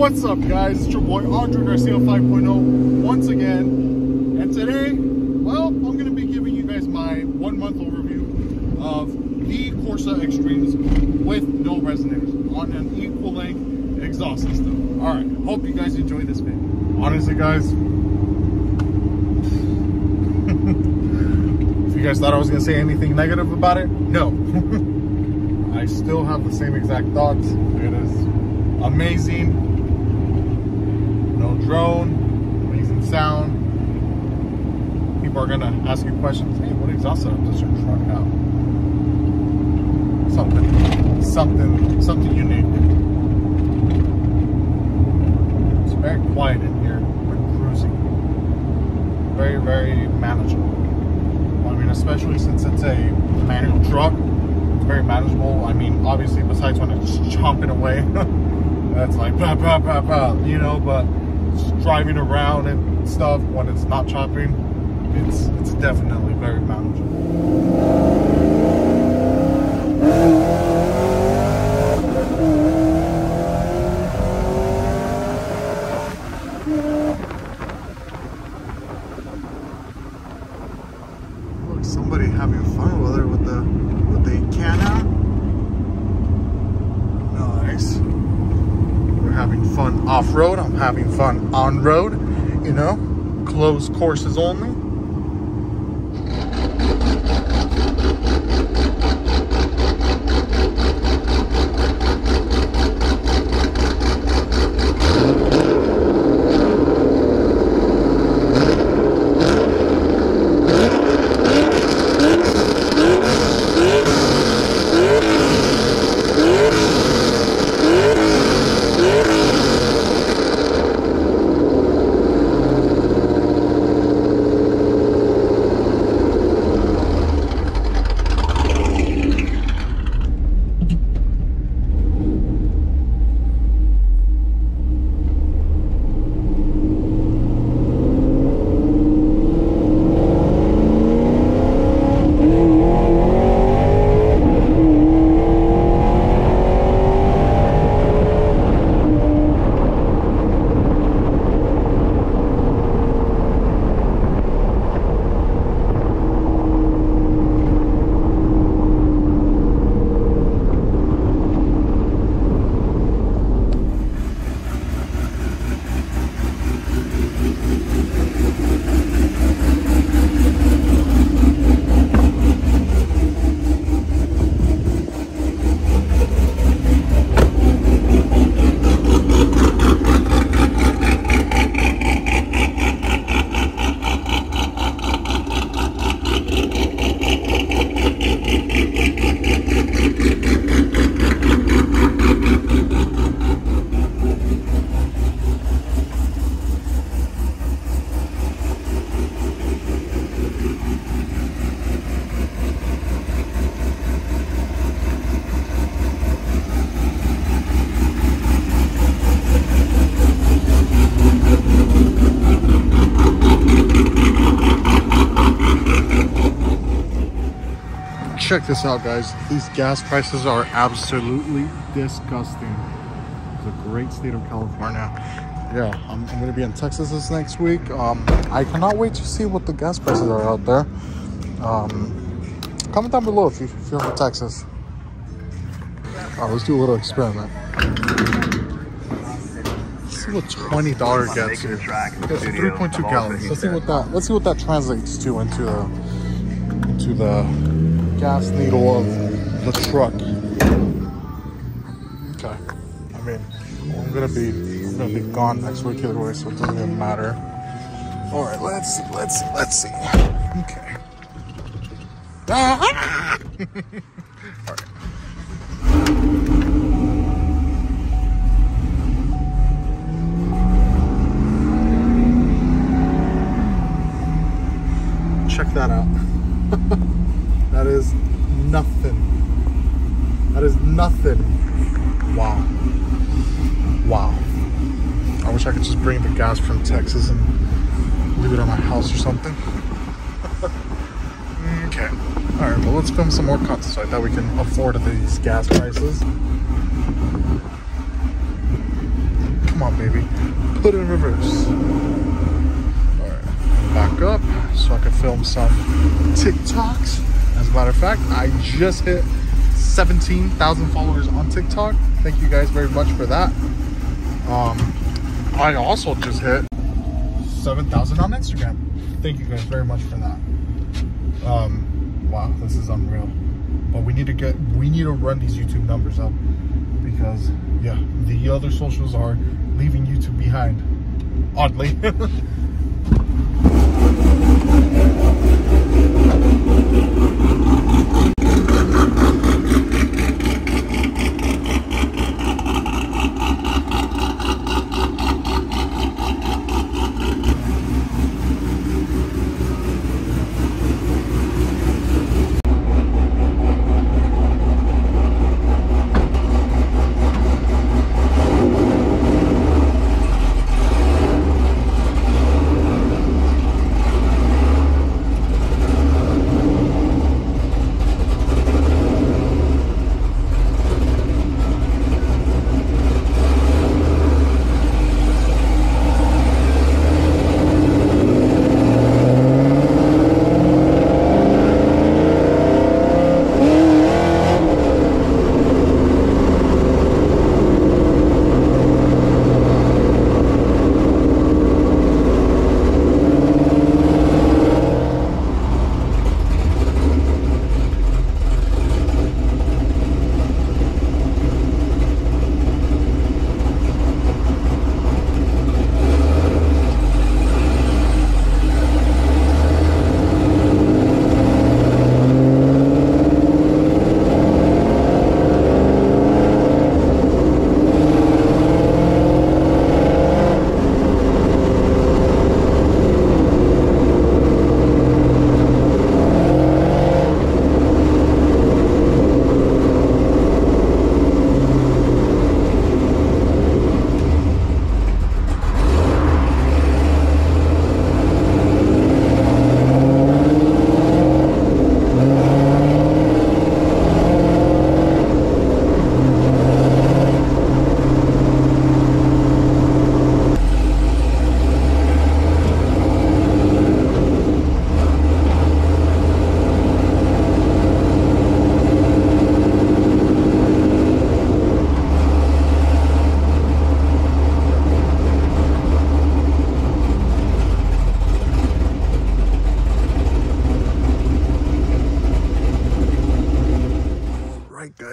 What's up, guys? It's your boy Andre Garcia 5.0 once again. And today, well, I'm going to be giving you guys my one month overview of the Corsa Extremes with no resonators on an equal length exhaust system. All right, hope you guys enjoy this video. Honestly, guys, if you guys thought I was going to say anything negative about it, no. I still have the same exact thoughts. It is amazing drone, amazing sound. People are gonna ask you questions. Hey, what exhaust setup does your truck have? Something, something, something unique. It's very quiet in here when cruising. Very, very manageable. I mean, especially since it's a manual truck, it's very manageable. I mean, obviously, besides when it's chomping away. that's like bah, bah, bah, bah, you know, but driving around and stuff when it's not chopping, it's it's definitely very manageable. Somebody having fun with it with the with the can out. Nice we're having fun off-road i'm having fun on-road you know closed courses only check this out guys. These gas prices are absolutely disgusting. It's a great state of california. Yeah i'm, I'm gonna be in texas this next week. Um, i cannot wait to see what the gas prices are out there. Um, comment down below if, you, if you're from texas. All right let's do a little experiment. Let's see what $20 gets you it's 3.2 gallons. let's see what that let's see what that translates to into the into the gas needle of the truck. Okay. I mean, I'm gonna be I'm gonna be gone next week either way, so it doesn't even matter. All right, let's see, let's see, let's see. Okay. Ah! All right. Check that out. That is nothing. That is nothing. Wow. Wow. I wish I could just bring the gas from Texas and leave it at my house or something. okay. Alright, well let's film some more content so that we can afford these gas prices. Come on, baby. Put it in reverse. All right, back up so I can film some TikToks. As a matter of fact, I just hit 17,000 followers on TikTok. Thank you guys very much for that. Um, I also just hit 7,000 on Instagram. Thank you guys very much for that. Um, wow, this is unreal. But we need to get, we need to run these YouTube numbers up because, yeah, the other socials are leaving YouTube behind. Oddly.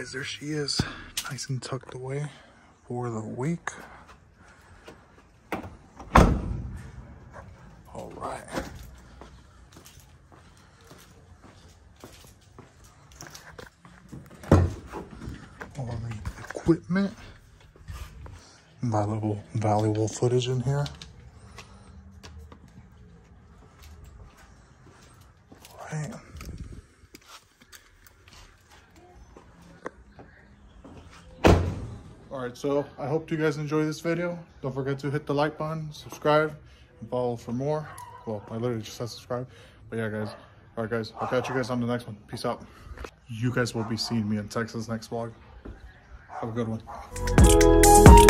guys, there she is, nice and tucked away for the week. All right. All the equipment, valuable, valuable footage in here. So I hope you guys enjoy this video. Don't forget to hit the like button, subscribe, and follow for more. Well, I literally just said subscribe. But yeah, guys. All right, guys. I'll catch you guys on the next one. Peace out. You guys will be seeing me in Texas next vlog. Have a good one.